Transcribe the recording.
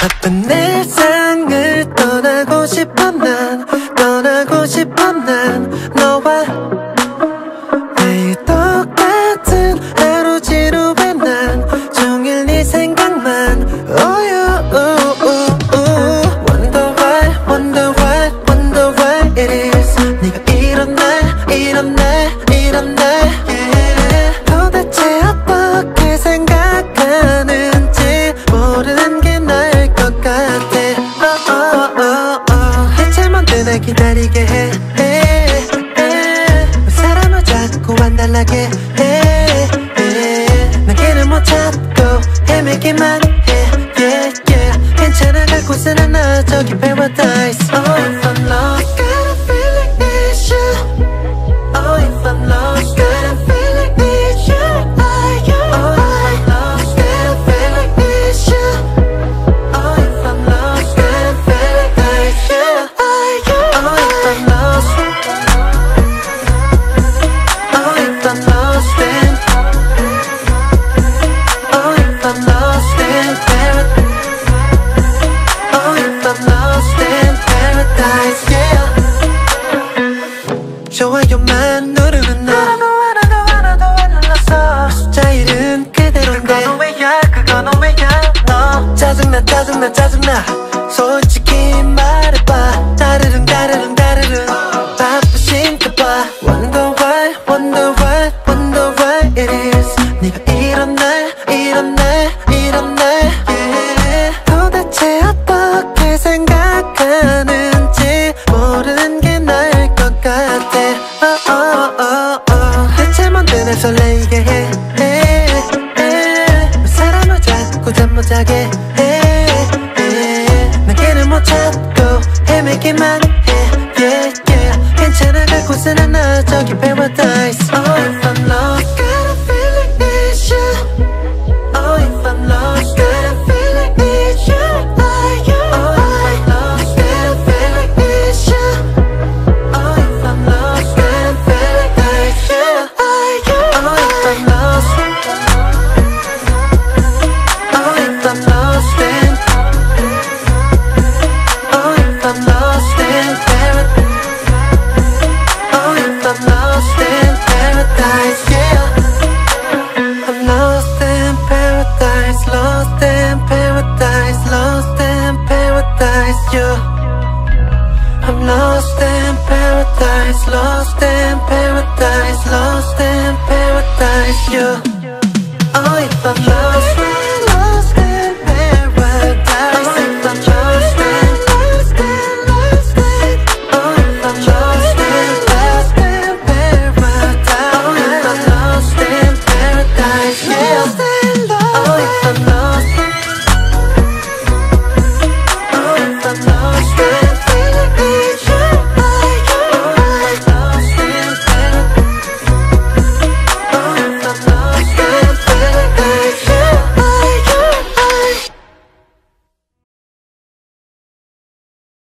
바쁜 일상을 떠나고 싶어 난 떠나고 싶어 난 너와 매일 똑같은 하루 지루해 난 종일 네 생각만 Oh you ooh, ooh, ooh. Wonder why wonder why wonder why it is 네가 이런 날 이런 날 이런 날 yeah. 도대체 어떻게 생각하는 기다리게 해 사람을 자꾸 안달나게 해, 해. 난 길을 못 찾고 헤매기만 해. 괜찮아 갈 곳은 하나 저기 Oh 솔직히 말해봐. 다르릉 다르릉 다르릉. 바쁘신가 봐. Wonder why wonder why wonder why it is. 네가 이런 날 이런 날 이런 날 yeah. 도대체 어떻게 생각하는지 모르는 게 나을 것 같아. Oh, oh, oh, oh. 대체 뭔데 날 설레이게 해? 해, 해. 왜 사람을 자꾸 잠 못 자게 헤매기만 해 yeah, yeah. 괜찮아 갈 곳은 하나 저기 paradise in paradise lost in paradise yeah. I'm lost in paradise lost in paradise lost in paradise yeah